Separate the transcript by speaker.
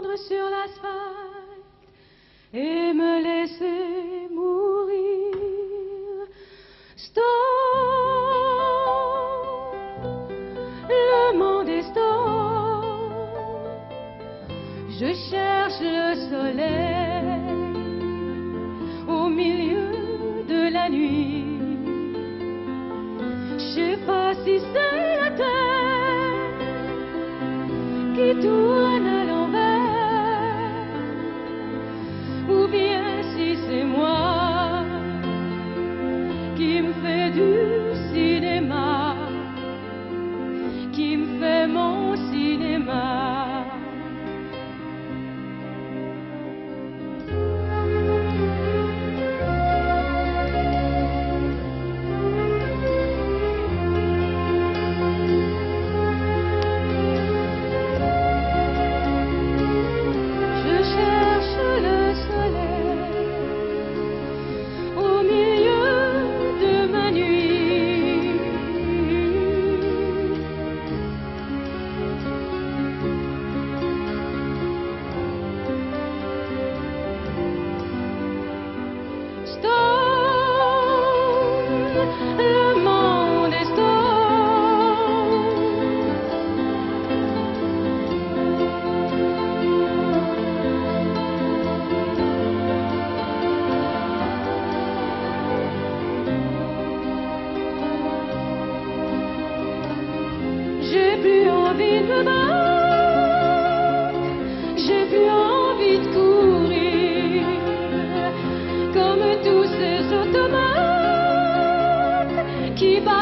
Speaker 1: m'étendre sur l'asphalte et me laisser mourir. Stop, le monde est stop. Je cherche le soleil au milieu de la nuit. Je sais pas si c'est la terre qui tourne. keep on